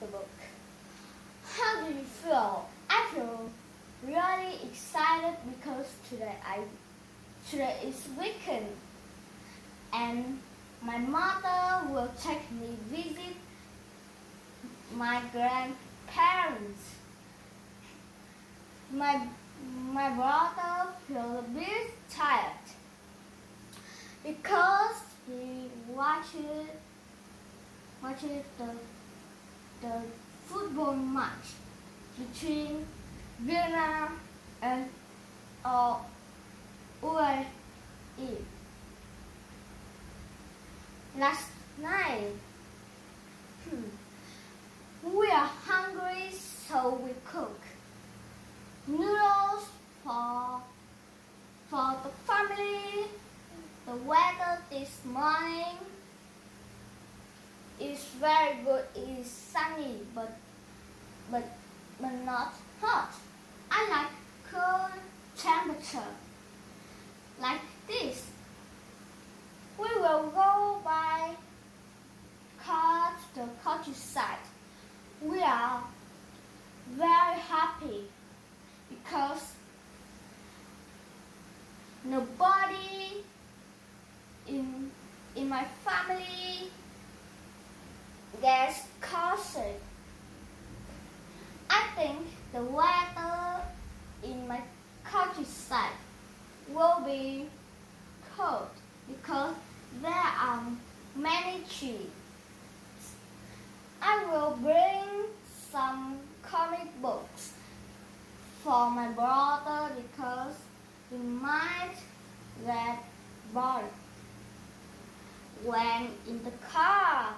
the book. How do you feel? I feel really excited because today I today is weekend and my mother will take me visit my grandparents. My my brother feels a bit tired because he watches watches the the football match between Vietnam and uh, UAE. Last night, hmm, we are hungry, so we cook noodles for for the family. The weather this morning very good. It is sunny, but but but not hot. I like cool temperature like this. We will go by car to the countryside. We are very happy because nobody in in my family gets cold. I think the weather in my countryside will be cold because there are many trees. I will bring some comic books for my brother because he might get bored when in the car.